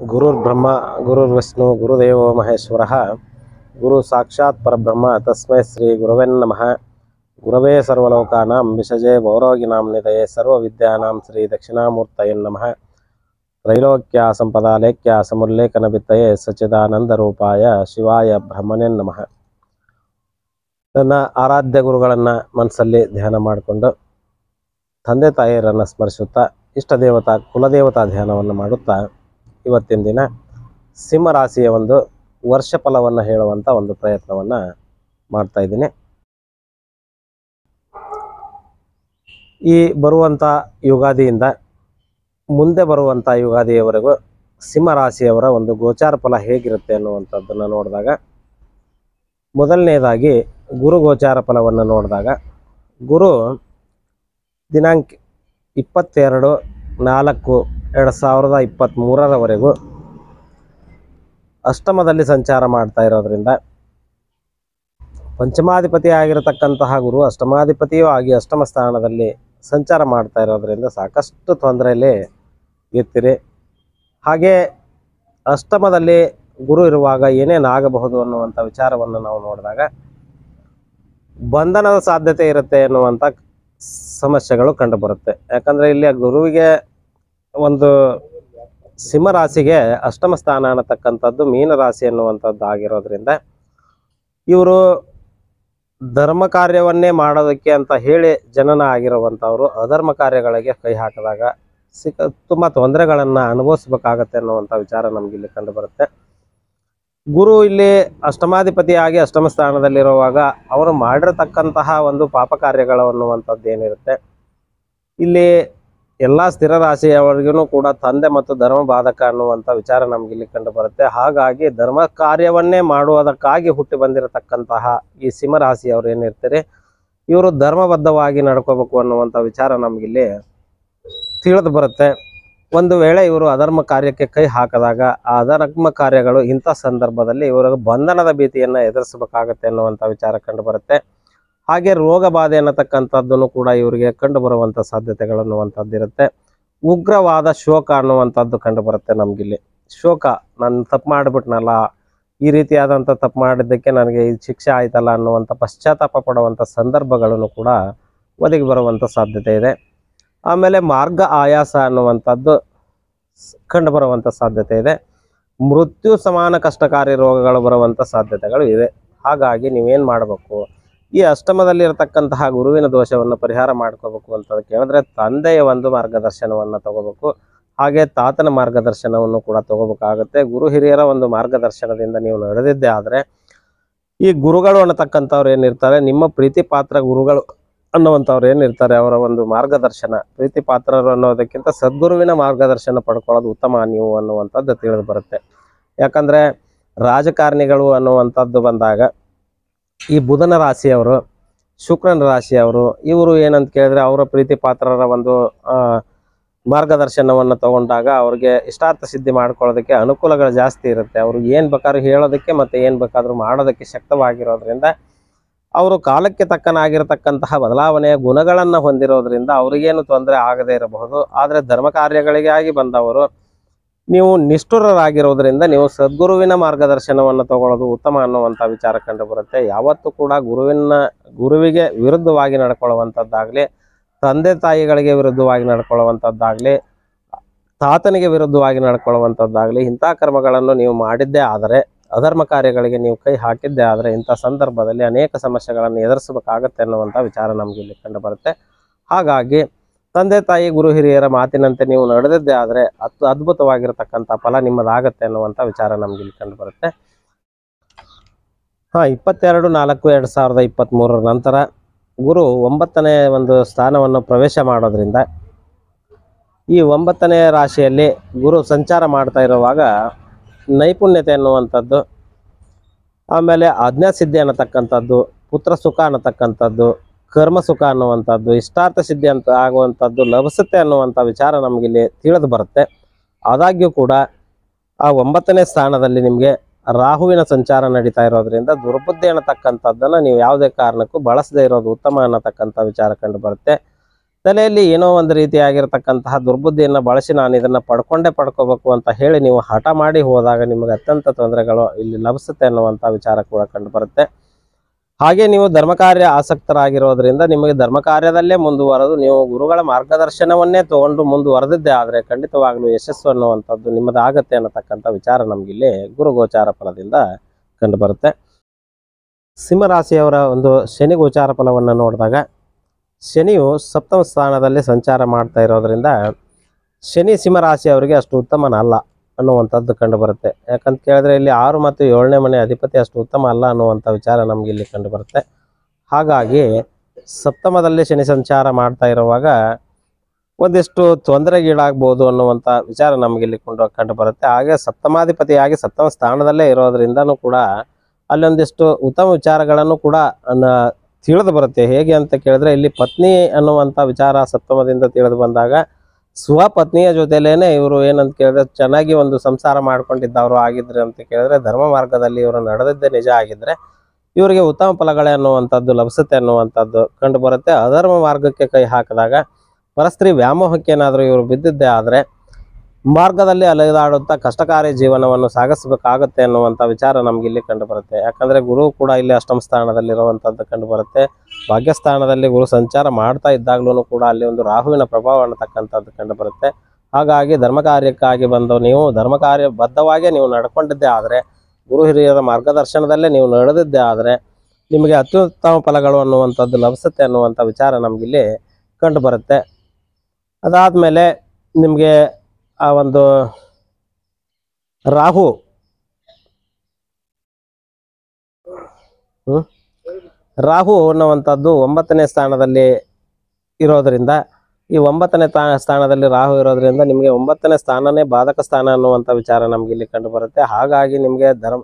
ಗುರುರ್ಬ್ರಹ್ಮ ಗುರುರ್ವಿಷ್ಣು ಗುರುದೇವೋ ಮಹೇಶ್ವರ ಗುರು ಸಾಕ್ಷಾತ್ ಪರಬ್ರಹ್ಮ ತಸ್ಮೈ ಶ್ರೀ ಗುರವೆನ್ನಮಃ ಗುರವೇ ಸರ್ವಲೋಕಾನಾಂ ವಿಷಜೆ ಗೌರೋಗಿನಾಂ ನಿಧಯೇ ಸರ್ವವಿದ್ಯಾನಾಂ ಶ್ರೀ ದಕ್ಷಿಣಾಮೂರ್ತಯನ್ನಮಃ ತ್ರೈಲೋಕ್ಯ ಸಂಪದ ಲೇಖ್ಯ ಸಮುಲ್ಲೇಖನ ಬಿತ್ತಯೇ ಸಚಿದಾನಂದ ರೂಪಾಯ ಶಿವಾಯ ಬ್ರಹ್ಮನೇ ನಮಃ ನನ್ನ ಆರಾಧ್ಯ ಗುರುಗಳನ್ನು ಮನಸ್ಸಲ್ಲಿ ಧ್ಯಾನ ಮಾಡಿಕೊಂಡು ತಂದೆ ತಾಯಿಯರನ್ನು ಸ್ಮರಿಸುತ್ತಾ, ಇಷ್ಟ ದೇವತಾ, ಕುಲದೇವತಾ ಧ್ಯಾನವನ್ನು ಮಾಡುತ್ತಾ ಇವತ್ತಿನ ದಿನ ಸಿಂಹರಾಶಿಯ ಒಂದು ವರ್ಷ ಫಲವನ್ನು ಹೇಳುವಂಥ ಒಂದು ಪ್ರಯತ್ನವನ್ನು ಮಾಡ್ತಾ ಇದ್ದೀನಿ. ಈ ಬರುವಂಥ ಯುಗಾದಿಯಿಂದ ಮುಂದೆ ಬರುವಂಥ ಯುಗಾದಿಯವರೆಗೂ ಸಿಂಹರಾಶಿಯವರ ಒಂದು ಗೋಚಾರ ಫಲ ಹೇಗಿರುತ್ತೆ ಅನ್ನುವಂಥದ್ದನ್ನು ನೋಡಿದಾಗ, ಮೊದಲನೇದಾಗಿ ಗುರು ಗೋಚಾರ ಫಲವನ್ನು ನೋಡಿದಾಗ, ಗುರು ದಿನಾಂಕ ಇಪ್ಪತ್ತೆರಡು ನಾಲ್ಕು ಎರಡು ಸಾವಿರದ ಇಪ್ಪತ್ತ್ಮೂರರವರೆಗೂ ಅಷ್ಟಮದಲ್ಲಿ ಸಂಚಾರ ಮಾಡ್ತಾ ಇರೋದರಿಂದ ಪಂಚಮಾಧಿಪತಿ ಆಗಿರತಕ್ಕಂತಹ ಗುರು ಅಷ್ಟಮಾಧಿಪತಿಯೂ ಆಗಿ ಅಷ್ಟಮ ಸ್ಥಾನದಲ್ಲಿ ಸಂಚಾರ ಮಾಡ್ತಾ ಇರೋದರಿಂದ ಸಾಕಷ್ಟು ತೊಂದರೆಯಲ್ಲಿ ಇರ್ತೀರಿ ಹಾಗೆ ಅಷ್ಟಮದಲ್ಲಿ ಗುರು ಇರುವಾಗ ಏನೇನು ಆಗಬಹುದು ಅನ್ನುವಂಥ ವಿಚಾರವನ್ನು ನಾವು ನೋಡಿದಾಗ ಬಂಧನದ ಸಾಧ್ಯತೆ ಇರುತ್ತೆ ಎನ್ನುವಂಥ ಸಮಸ್ಯೆಗಳು ಕಂಡುಬರುತ್ತೆ ಯಾಕಂದರೆ ಇಲ್ಲಿ ಗುರುವಿಗೆ ಒಂದು ಸಿಂಹರಾಶಿಗೆ ಅಷ್ಟಮ ಸ್ಥಾನ ಅನ್ನತಕ್ಕಂಥದ್ದು ಮೀನರಾಶಿ ಅನ್ನುವಂಥದ್ದು ಆಗಿರೋದ್ರಿಂದ ಇವರು ಧರ್ಮ ಕಾರ್ಯವನ್ನೇ ಮಾಡೋದಕ್ಕೆ ಅಂತ ಹೇಳಿ ಜನನ ಆಗಿರುವಂಥವರು ಅಧರ್ಮ ಕಾರ್ಯಗಳಿಗೆ ಕೈ ಹಾಕಿದಾಗ ಸಿಕ್ಕ ತುಂಬ ತೊಂದರೆಗಳನ್ನು ಅನುಭವಿಸ್ಬೇಕಾಗತ್ತೆ ಅನ್ನುವಂಥ ವಿಚಾರ ನಮ್ಗೆ ಇಲ್ಲಿ ಕಂಡು ಬರುತ್ತೆ ಗುರು ಇಲ್ಲಿ ಅಷ್ಟಮಾಧಿಪತಿಯಾಗಿ ಅಷ್ಟಮ ಸ್ಥಾನದಲ್ಲಿರುವಾಗ ಅವರು ಮಾಡಿರತಕ್ಕಂತಹ ಒಂದು ಪಾಪ ಕಾರ್ಯಗಳು ಅನ್ನುವಂಥದ್ದು ಏನಿರುತ್ತೆ. ಇಲ್ಲಿ ಎಲ್ಲ ಸ್ಥಿರ ರಾಶಿಯವರಿಗೂ ಕೂಡ ತಂದೆ ಮತ್ತು ಧರ್ಮ ಬಾಧಕ ಅನ್ನುವಂಥ ವಿಚಾರ ನಮ್ಗೆ ಇಲ್ಲಿ ಕಂಡು ಬರುತ್ತೆ. ಹಾಗಾಗಿ ಧರ್ಮ ಕಾರ್ಯವನ್ನೇ ಮಾಡುವುದಕ್ಕಾಗಿ ಹುಟ್ಟಿ ಬಂದಿರತಕ್ಕಂತಹ ಈ ಸಿಂಹರಾಶಿಯವರು ಏನಿರ್ತಾರೆ ಇವರು ಧರ್ಮಬದ್ಧವಾಗಿ ನಡ್ಕೋಬೇಕು ಅನ್ನುವಂಥ ವಿಚಾರ ನಮಗಿಲ್ಲಿ ತಿಳಿದು ಬರುತ್ತೆ. ಒಂದು ವೇಳೆ ಇವರು ಅಧರ್ಮ ಕಾರ್ಯಕ್ಕೆ ಕೈ ಹಾಕಿದಾಗ ಆ ಅಧರ್ಮ ಕಾರ್ಯಗಳು ಇಂಥ ಸಂದರ್ಭದಲ್ಲಿ ಇವರು ಬಂಧನದ ಭೀತಿಯನ್ನು ಎದುರಿಸಬೇಕಾಗತ್ತೆ ಅನ್ನುವಂಥ ವಿಚಾರ ಕಂಡು ಬರುತ್ತೆ. ಹಾಗೆ ರೋಗ ಬಾಧೆ ಅನ್ನತಕ್ಕಂಥದ್ದನ್ನು ಕೂಡ ಇವರಿಗೆ ಕಂಡು ಬರುವಂಥ ಸಾಧ್ಯತೆಗಳು ಅನ್ನುವಂಥದ್ದು ಇರುತ್ತೆ. ಉಗ್ರವಾದ ಶೋಕ ಅನ್ನುವಂಥದ್ದು ಕಂಡು ಬರುತ್ತೆ ನಮಗಿಲ್ಲಿ. ಶೋಕ, ನಾನು ತಪ್ಪು ಮಾಡಿಬಿಟ್ನಲ್ಲ, ಈ ರೀತಿಯಾದಂಥ ತಪ್ಪು ಮಾಡಿದ್ದಕ್ಕೆ ನನಗೆ ಇದು ಶಿಕ್ಷೆ ಆಯ್ತಲ್ಲ ಅನ್ನುವಂಥ ಪಶ್ಚಾತ್ತಾಪ ಪಡುವಂಥ ಸಂದರ್ಭಗಳನ್ನು ಕೂಡ ಒದಗಿ ಬರುವಂಥ ಸಾಧ್ಯತೆ ಇದೆ. ಆಮೇಲೆ ಮಾರ್ಗ ಆಯಾಸ ಅನ್ನುವಂಥದ್ದು ಕಂಡು ಬರುವಂಥ ಸಾಧ್ಯತೆ ಇದೆ. ಮೃತ್ಯು ಸಮಾನ ಕಷ್ಟಕಾರಿ ರೋಗಗಳು ಬರುವಂಥ ಸಾಧ್ಯತೆಗಳು ಇದೆ ಹಾಗಾಗಿ ನೀವೇನು ಮಾಡಬೇಕು? ಈ ಅಷ್ಟಮದಲ್ಲಿ ಇರತಕ್ಕಂತಹ ಗುರುವಿನ ದೋಷವನ್ನು ಪರಿಹಾರ ಮಾಡ್ಕೋಬೇಕು ಅಂತ ಕೇಳಿದ್ರೆ ತಂದೆಯ ಒಂದು ಮಾರ್ಗದರ್ಶನವನ್ನು ತಗೋಬೇಕು. ಹಾಗೆ ತಾತನ ಮಾರ್ಗದರ್ಶನವನ್ನು ಕೂಡ ತಗೋಬೇಕಾಗುತ್ತೆ. ಗುರು ಹಿರಿಯರ ಒಂದು ಮಾರ್ಗದರ್ಶನದಿಂದ ನೀವು ನಡೆದಿದ್ದೇ ಆದರೆ ಈ ಗುರುಗಳು ಅನ್ನತಕ್ಕಂಥವ್ರು ಏನಿರ್ತಾರೆ, ನಿಮ್ಮ ಪ್ರೀತಿ ಪಾತ್ರ ಗುರುಗಳು ಅನ್ನುವಂಥವ್ರು ಏನಿರ್ತಾರೆ, ಅವರ ಒಂದು ಮಾರ್ಗದರ್ಶನ. ಪ್ರೀತಿ ಪಾತ್ರರು ಅನ್ನೋದಕ್ಕಿಂತ ಸದ್ಗುರುವಿನ ಮಾರ್ಗದರ್ಶನ ಪಡ್ಕೊಳ್ಳೋದು ಉತ್ತಮ ನೀವು ಅನ್ನುವಂಥದ್ದು ತಿಳಿದು ಬರುತ್ತೆ. ಯಾಕಂದರೆ ರಾಜಕಾರಣಿಗಳು ಅನ್ನುವಂಥದ್ದು ಬಂದಾಗ ಈ ಬುಧನ ರಾಶಿಯವರು, ಶುಕ್ರನ ರಾಶಿಯವರು, ಇವರು ಏನಂತ ಕೇಳಿದ್ರೆ ಅವರ ಪ್ರೀತಿ ಪಾತ್ರರ ಒಂದು ಮಾರ್ಗದರ್ಶನವನ್ನು ತಗೊಂಡಾಗ ಅವ್ರಿಗೆ ಇಷ್ಟಾರ್ಥ ಸಿದ್ಧಿ ಮಾಡ್ಕೊಳ್ಳೋದಕ್ಕೆ ಅನುಕೂಲಗಳು ಜಾಸ್ತಿ ಇರುತ್ತೆ. ಅವ್ರಿಗೆ ಏನು ಬೇಕಾದ್ರೂ ಹೇಳೋದಕ್ಕೆ ಮತ್ತು ಏನು ಬೇಕಾದರೂ ಮಾಡೋದಕ್ಕೆ ಶಕ್ತವಾಗಿರೋದ್ರಿಂದ ಅವರು ಕಾಲಕ್ಕೆ ತಕ್ಕನಾಗಿರತಕ್ಕಂತಹ ಬದಲಾವಣೆಯ ಗುಣಗಳನ್ನು ಹೊಂದಿರೋದ್ರಿಂದ ಅವರಿಗೇನು ತೊಂದರೆ ಆಗದೇ ಇರಬಹುದು. ಆದರೆ ಧರ್ಮ ಕಾರ್ಯಗಳಿಗಾಗಿ ಬಂದವರು ನೀವು ನಿಷ್ಠುರರಾಗಿರೋದ್ರಿಂದ ನೀವು ಸದ್ಗುರುವಿನ ಮಾರ್ಗದರ್ಶನವನ್ನು ತಗೊಳ್ಳೋದು ಉತ್ತಮ ಅನ್ನುವಂಥ ವಿಚಾರ ಕಂಡು ಬರುತ್ತೆ. ಯಾವತ್ತೂ ಕೂಡ ಗುರುವಿನ, ಗುರುವಿಗೆ ವಿರುದ್ಧವಾಗಿ ನಡ್ಕೊಳ್ಳುವಂಥದ್ದಾಗಲಿ ತಂದೆ ತಾಯಿಗಳಿಗೆ ವಿರುದ್ಧವಾಗಿ ನಡ್ಕೊಳ್ಳುವಂಥದ್ದಾಗಲಿ ತಾತನಿಗೆ ವಿರುದ್ಧವಾಗಿ ನಡ್ಕೊಳ್ಳುವಂಥದ್ದಾಗಲಿ ಇಂಥ ಕರ್ಮಗಳನ್ನು ನೀವು ಮಾಡಿದ್ದೇ ಆದರೆ, ಅಧರ್ಮ ಕಾರ್ಯಗಳಿಗೆ ನೀವು ಕೈ ಹಾಕಿದ್ದೇ ಆದರೆ ಇಂಥ ಸಂದರ್ಭದಲ್ಲಿ ಅನೇಕ ಸಮಸ್ಯೆಗಳನ್ನು ಎದುರಿಸಬೇಕಾಗತ್ತೆ ಅನ್ನುವಂಥ ವಿಚಾರ ನಮಗೆ ಇಲ್ಲಿ ಕಂಡು ಬರುತ್ತೆ. ಹಾಗಾಗಿ ತಂದೆ ತಾಯಿ ಗುರು ಹಿರಿಯರ ಮಾತಿನಂತೆ ನೀವು ನಡೆದಿದ್ದೇ ಆದರೆ ಅತ್ ಅದ್ಭುತವಾಗಿರತಕ್ಕಂಥ ಫಲ ನಿಮ್ಮದಾಗತ್ತೆ ಅನ್ನುವಂಥ ವಿಚಾರ ನಮ್ಗೆ ಇಲ್ಲಿ ಕಂಡು ಬರುತ್ತೆ. ಹಾಂ, ಇಪ್ಪತ್ತೆರಡು ನಾಲ್ಕು ಎರಡು ಸಾವಿರದ ಇಪ್ಪತ್ತ್ಮೂರರ ನಂತರ ಗುರು ಒಂಬತ್ತನೇ ಒಂದು ಸ್ಥಾನವನ್ನು ಪ್ರವೇಶ ಮಾಡೋದ್ರಿಂದ ಈ ಒಂಬತ್ತನೇ ರಾಶಿಯಲ್ಲಿ ಗುರು ಸಂಚಾರ ಮಾಡ್ತಾ ಇರುವಾಗ ನೈಪುಣ್ಯತೆ ಅನ್ನುವಂಥದ್ದು, ಆಮೇಲೆ ಆಜ್ಞಾಸಿದ್ಧಿ ಅನ್ನತಕ್ಕಂಥದ್ದು, ಪುತ್ರ ಸುಖ ಅನ್ನತಕ್ಕಂಥದ್ದು ಕರ್ಮ ಸುಖ ಅನ್ನುವಂಥದ್ದು, ಇಷ್ಟಾರ್ಥ ಸಿದ್ಧಿ ಅಂತ ಆಗುವಂಥದ್ದು ಲಭಿಸುತ್ತೆ ಅನ್ನುವಂಥ ವಿಚಾರ ನಮಗಿಲ್ಲಿ ತಿಳಿದು ಬರುತ್ತೆ. ಆದಾಗ್ಯೂ ಕೂಡ ಆ ಒಂಬತ್ತನೇ ಸ್ಥಾನದಲ್ಲಿ ನಿಮಗೆ ರಾಹುವಿನ ಸಂಚಾರ ನಡೀತಾ ಇರೋದ್ರಿಂದ ದುರ್ಬುದ್ಧಿ ಅನ್ನತಕ್ಕಂಥದ್ದನ್ನು ನೀವು ಯಾವುದೇ ಕಾರಣಕ್ಕೂ ಬಳಸದೇ ಇರೋದು ಉತ್ತಮ ಅನ್ನತಕ್ಕಂಥ ವಿಚಾರ ಕಂಡು ಬರುತ್ತೆ. ತಲೆಯಲ್ಲಿ ಏನೋ ಒಂದು ರೀತಿಯಾಗಿರ್ತಕ್ಕಂತಹ ದುರ್ಬುದ್ಧಿಯನ್ನು ಬಳಸಿ ನಾನು ಇದನ್ನು ಪಡ್ಕೊಂಡೇ ಪಡ್ಕೋಬೇಕು ಅಂತ ಹೇಳಿ ನೀವು ಹಠ ಮಾಡಿ ಹೋದಾಗ ನಿಮಗೆ ಅತ್ಯಂತ ತೊಂದರೆಗಳು, ಇಲ್ಲಿ ಲಭಿಸುತ್ತೆ ಅನ್ನುವಂಥ ವಿಚಾರ ಕೂಡ ಕಂಡು ಬರುತ್ತೆ. ಹಾಗೆ ನೀವು ಧರ್ಮ ಕಾರ್ಯ ಆಸಕ್ತರಾಗಿರೋದ್ರಿಂದ ನಿಮಗೆ ಧರ್ಮ ಕಾರ್ಯದಲ್ಲೇ ಮುಂದುವರೆದು ನೀವು ಗುರುಗಳ ಮಾರ್ಗದರ್ಶನವನ್ನೇ ತಗೊಂಡು ಮುಂದುವರೆದಿದ್ದೆ ಆದರೆ ಖಂಡಿತವಾಗ್ಲೂ ಯಶಸ್ಸು ಅನ್ನುವಂಥದ್ದು ನಿಮ್ಮದಾಗತ್ತೆ ಅನ್ನತಕ್ಕಂಥ ವಿಚಾರ ನಮಗಿಲ್ಲಿ ಗುರು ಗೋಚಾರ ಫಲದಿಂದ ಕಂಡುಬರುತ್ತೆ ಸಿಂಹರಾಶಿಯವರ ಒಂದು ಶನಿ ಗೋಚಾರ ಫಲವನ್ನು ನೋಡಿದಾಗ ಶನಿಯು ಸಪ್ತಮ ಸ್ಥಾನದಲ್ಲಿ ಸಂಚಾರ ಮಾಡ್ತಾ ಇರೋದ್ರಿಂದ ಶನಿ ಸಿಂಹರಾಶಿಯವರಿಗೆ ಅಷ್ಟು ಉತ್ತಮನಲ್ಲ. ಅನ್ನುವಂಥದ್ದು ಕಂಡು ಬರುತ್ತೆ ಯಾಕಂತ ಕೇಳಿದ್ರೆ ಇಲ್ಲಿ ಆರು ಮತ್ತು ಏಳನೇ ಮನೆ ಅಧಿಪತಿ ಅಷ್ಟು ಉತ್ತಮ ಅಲ್ಲ ಅನ್ನುವಂಥ ವಿಚಾರ ನಮಗೆ ಇಲ್ಲಿ ಕಂಡು ಬರುತ್ತೆ ಹಾಗಾಗಿ ಸಪ್ತಮದಲ್ಲಿ ಶನಿ ಸಂಚಾರ ಮಾಡ್ತಾ ಇರುವಾಗ ಒಂದಿಷ್ಟು ತೊಂದರೆಗೀಡಾಗ್ಬೋದು ಅನ್ನುವಂಥ ವಿಚಾರ ನಮಗಿಲ್ಲಿ ಕೊಂಡು ಕಂಡು ಬರುತ್ತೆ ಹಾಗೆ ಸಪ್ತಮಾಧಿಪತಿಯಾಗಿ ಸಪ್ತಮ ಸ್ಥಾನದಲ್ಲೇ ಇರೋದ್ರಿಂದನೂ ಕೂಡ ಅಲ್ಲೊಂದಿಷ್ಟು ಉತ್ತಮ ವಿಚಾರಗಳನ್ನು ಕೂಡ ತಿಳಿದು ಬರುತ್ತೆ. ಹೇಗೆ ಅಂತ ಕೇಳಿದ್ರೆ ಇಲ್ಲಿ ಪತ್ನಿ ಅನ್ನುವಂಥ ವಿಚಾರ ಸಪ್ತಮದಿಂದ ತಿಳಿದು ಬಂದಾಗ ಸ್ವಪತ್ನಿಯ ಜೊತೆಲೇನೆ ಇವರು ಏನಂತ ಕೇಳಿದ್ರೆ ಚೆನ್ನಾಗಿ ಒಂದು ಸಂಸಾರ ಮಾಡ್ಕೊಂಡಿದ್ದವರು ಆಗಿದ್ರೆ ಅಂತ ಕೇಳಿದ್ರೆ ಧರ್ಮ ಮಾರ್ಗದಲ್ಲಿ ಇವರು ನಡೆದಿದ್ದೇ ನಿಜ ಆಗಿದ್ರೆ ಇವರಿಗೆ ಉತ್ತಮ ಫಲಗಳೇ ಅನ್ನುವಂಥದ್ದು ಲಭಿಸುತ್ತೆ ಅನ್ನುವಂಥದ್ದು ಕಂಡು ಬರುತ್ತೆ. ಅಧರ್ಮ ಮಾರ್ಗಕ್ಕೆ ಕೈ ಹಾಕಿದಾಗ ಪರಸ್ತ್ರೀ ವ್ಯಾಮೋಹಕ್ಕೆ ಏನಾದರೂ ಇವರು ಬಿದ್ದಿದ್ದೇ ಆದರೆ ಮಾರ್ಗದಲ್ಲಿ ಅಲೆದಾಡುತ್ತಾ ಕಷ್ಟಕಾರಿ ಜೀವನವನ್ನು ಸಾಗಿಸಬೇಕಾಗತ್ತೆ ಅನ್ನುವಂಥ ವಿಚಾರ ನಮ್ಗೆ ಇಲ್ಲಿ ಕಂಡು ಬರುತ್ತೆ ಯಾಕಂದ್ರೆ ಗುರು ಕೂಡ ಇಲ್ಲಿ ಅಷ್ಟಮ ಸ್ಥಾನದಲ್ಲಿರುವಂಥದ್ದು ಕಂಡು ಬರುತ್ತೆ ಭಾಗ್ಯಸ್ಥಾನದಲ್ಲಿ ಗುರು ಸಂಚಾರ ಮಾಡ್ತಾ ಇದ್ದಾಗ್ಲೂ ಕೂಡ ಅಲ್ಲಿ ಒಂದು ರಾಹುವಿನ ಪ್ರಭಾವ ಅನ್ನತಕ್ಕಂಥದ್ದು ಕಂಡು ಬರುತ್ತೆ ಹಾಗಾಗಿ ಧರ್ಮ ಕಾರ್ಯಕ್ಕಾಗಿ ಬಂದು ನೀವು ಧರ್ಮ ಕಾರ್ಯ ಬದ್ಧವಾಗೇ ನೀವು ನಡ್ಕೊಂಡಿದ್ದೇ ಆದರೆ, ಗುರು ಹಿರಿಯರ ಮಾರ್ಗದರ್ಶನದಲ್ಲೇ ನೀವು ನಡೆದಿದ್ದೇ ಆದರೆ, ನಿಮಗೆ ಅತ್ಯುತ್ತಮ ಫಲಗಳು ಅನ್ನುವಂಥದ್ದು ಲಭಿಸುತ್ತೆ ಅನ್ನುವಂಥ ವಿಚಾರ ನಮಗಿಲ್ಲಿ ಕಂಡು ಬರುತ್ತೆ ಅದಾದಮೇಲೆ ನಿಮಗೆ ಆ ಒಂದು ರಾಹು? ರಾಹು ಅನ್ನುವಂಥದ್ದು ಒಂಬತ್ತನೇ ಸ್ಥಾನದಲ್ಲಿ ಇರೋದರಿಂದ, ಈ ಒಂಬತ್ತನೇ ತಾ- ಸ್ಥಾನದಲ್ಲಿ ರಾಹು ಇರೋದ್ರಿಂದ ನಿಮಗೆ ಒಂಬತ್ತನೇ ಸ್ಥಾನನೇ ಬಾಧಕ ಸ್ಥಾನ ಅನ್ನುವಂಥ ವಿಚಾರ ನಮಗೆ ಇಲ್ಲಿ ಕಂಡು ಬರುತ್ತೆ ಹಾಗಾಗಿ ನಿಮಗೆ ಧರ್ಮ,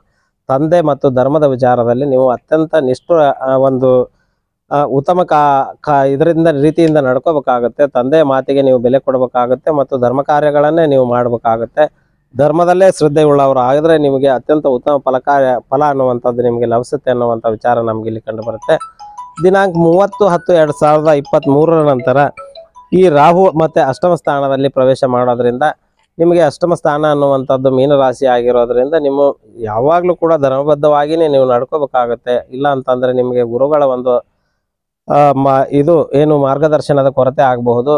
ತಂದೆ ಮತ್ತು ಧರ್ಮದ ವಿಚಾರದಲ್ಲಿ ನೀವು ಅತ್ಯಂತ ನಿಷ್ಠ ಒಂದು ಉತ್ತಮ ಕಾ ಇದರಿಂದ ರೀತಿಯಿಂದ ನಡ್ಕೋಬೇಕಾಗುತ್ತೆ. ತಂದೆ ಮಾತಿಗೆ ನೀವು ಬೆಲೆ ಕೊಡಬೇಕಾಗುತ್ತೆ ಮತ್ತು ಧರ್ಮ ಕಾರ್ಯಗಳನ್ನೇ ನೀವು ಮಾಡಬೇಕಾಗುತ್ತೆ. ಧರ್ಮದಲ್ಲೇ ಶ್ರದ್ಧೆ ಉಳ್ಳವರು ಆಗಿದ್ರೆ ನಿಮಗೆ ಅತ್ಯಂತ ಉತ್ತಮ ಫಲಕಾರ್ಯ, ಫಲ ಅನ್ನುವಂಥದ್ದು ನಿಮಗೆ ಲಭಿಸುತ್ತೆ ಅನ್ನುವಂಥ ವಿಚಾರ ನಮಗೆ ಇಲ್ಲಿ ಕಂಡು ಬರುತ್ತೆ. ದಿನಾಂಕ ಮೂವತ್ತು ಹತ್ತು ಎರಡು ಸಾವಿರದ ಇಪ್ಪತ್ತ್ಮೂರರ ನಂತರ ಈ ರಾಹು ಮತ್ತು ಅಷ್ಟಮ ಸ್ಥಾನದಲ್ಲಿ ಪ್ರವೇಶ ಮಾಡೋದ್ರಿಂದ ನಿಮಗೆ ಅಷ್ಟಮ ಸ್ಥಾನ ಅನ್ನುವಂಥದ್ದು ಮೀನರಾಶಿ ಆಗಿರೋದ್ರಿಂದ ನಿಮ್ಮ ಯಾವಾಗಲೂ ಕೂಡ ಧರ್ಮಬದ್ಧವಾಗಿಯೇ ನೀವು ನಡ್ಕೋಬೇಕಾಗತ್ತೆ. ಇಲ್ಲ ಅಂತಂದರೆ ನಿಮಗೆ ಗುರುಗಳ ಒಂದು ಇದು ಏನು ಮಾರ್ಗದರ್ಶನದ ಕೊರತೆ ಆಗಬಹುದು.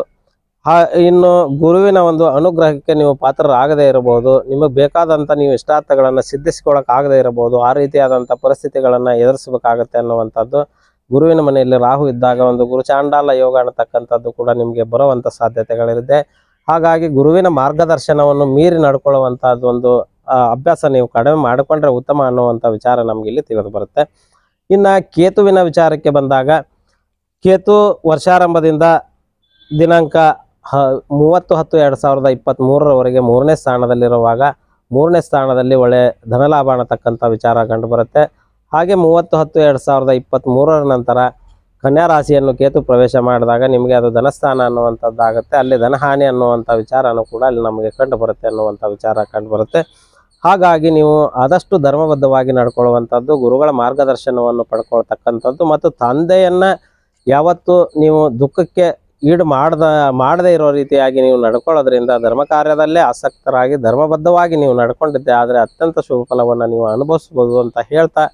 ಹಾ, ಇನ್ನು ಗುರುವಿನ ಒಂದು ಅನುಗ್ರಹಕ್ಕೆ ನೀವು ಪಾತ್ರರಾಗದೇ ಇರಬಹುದು. ನಿಮಗೆ ಬೇಕಾದಂಥ ನೀವು ಇಷ್ಟಾರ್ಥಗಳನ್ನು ಸಿದ್ಧಿಸಿಕೊಳ್ಳಕ್ ಆಗದೇ ಇರಬಹುದು. ಆ ರೀತಿಯಾದಂಥ ಪರಿಸ್ಥಿತಿಗಳನ್ನು ಎದುರಿಸಬೇಕಾಗತ್ತೆ ಅನ್ನುವಂಥದ್ದು ಗುರುವಿನ ಮನೆಯಲ್ಲಿ ರಾಹು ಇದ್ದಾಗ ಒಂದು ಗುರುಚಾಂಡಾಲ ಯೋಗ ಅನ್ನತಕ್ಕಂಥದ್ದು ಕೂಡ ನಿಮಗೆ ಬರುವಂಥ ಸಾಧ್ಯತೆಗಳಿರುತ್ತೆ ಹಾಗಾಗಿ ಗುರುವಿನ ಮಾರ್ಗದರ್ಶನವನ್ನು ಮೀರಿ ನಡ್ಕೊಳ್ಳುವಂಥದ್ದು ಒಂದು ಅಭ್ಯಾಸ ನೀವು ಕಡಿಮೆ ಮಾಡಿಕೊಂಡ್ರೆ ಉತ್ತಮ ಅನ್ನುವಂಥ ವಿಚಾರ ನಮಗಿಲ್ಲಿ ತಿಳಿದು ಬರುತ್ತೆ. ಇನ್ನು ಕೇತುವಿನ ವಿಚಾರಕ್ಕೆ ಬಂದಾಗ ಕೇತು ವರ್ಷಾರಂಭದಿಂದ ದಿನಾಂಕ ಹ, ಮೂವತ್ತು ಹತ್ತು ಎರಡು ಸಾವಿರದ ಇಪ್ಪತ್ತ್ ಮೂರರವರೆಗೆ ಮೂರನೇ ಸ್ಥಾನದಲ್ಲಿರುವಾಗ ಮೂರನೇ ಸ್ಥಾನದಲ್ಲಿ ಒಳ್ಳೆ ಧನಲಾಭ ಅನ್ನತಕ್ಕಂಥ ವಿಚಾರ ಕಂಡುಬರುತ್ತೆ ಹಾಗೆ ಮೂವತ್ತು ಹತ್ತು ಎರಡು ಸಾವಿರದ ಇಪ್ಪತ್ತ್ ಮೂರರ ನಂತರ ಕನ್ಯಾ ರಾಶಿಯನ್ನು ಕೇತು ಪ್ರವೇಶ ಮಾಡಿದಾಗ ನಿಮಗೆ ಅದು ಧನಸ್ಥಾನ ಅನ್ನುವಂಥದ್ದಾಗುತ್ತೆ. ಅಲ್ಲಿ ಧನಹಾನಿ ಅನ್ನುವಂಥ ವಿಚಾರನೂ ಕೂಡ ಅಲ್ಲಿ ನಮಗೆ ಕಂಡು ಬರುತ್ತೆ ಅನ್ನುವಂಥ ವಿಚಾರ ಕಂಡು ಬರುತ್ತೆ. ಹಾಗಾಗಿ ನೀವು ಆದಷ್ಟು ಧರ್ಮಬದ್ಧವಾಗಿ ನಡ್ಕೊಳ್ಳುವಂಥದ್ದು, ಗುರುಗಳ ಮಾರ್ಗದರ್ಶನವನ್ನು ಪಡ್ಕೊಳ್ತಕ್ಕಂಥದ್ದು ಮತ್ತು ತಂದೆಯನ್ನ ಯಾವತ್ತು ನೀವು ದುಃಖಕ್ಕೆ ಈಡು ಮಾಡದ, ಮಾಡದೇ ಇರೋ ರೀತಿಯಾಗಿ ನೀವು ನಡ್ಕೊಳ್ಳೋದ್ರಿಂದ ಧರ್ಮ ಕಾರ್ಯದಲ್ಲೇ ಆಸಕ್ತರಾಗಿ, ಧರ್ಮಬದ್ಧವಾಗಿ ನೀವು ನಡ್ಕೊಂಡಿದ್ದೆ, ಆದರೆ ಅತ್ಯಂತ ಶುಭ ಫಲವನ್ನು ನೀವು ಅನುಭವಿಸ್ಬೋದು ಅಂತ ಹೇಳ್ತಾ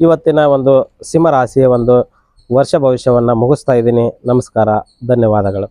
ಇವತ್ತಿನ ಒಂದು ಸಿಂಹರಾಶಿಯ ಒಂದು ವರ್ಷ ಭವಿಷ್ಯವನ್ನು ಮುಗಿಸ್ತಾ ಇದ್ದೀನಿ. ನಮಸ್ಕಾರ, ಧನ್ಯವಾದಗಳು.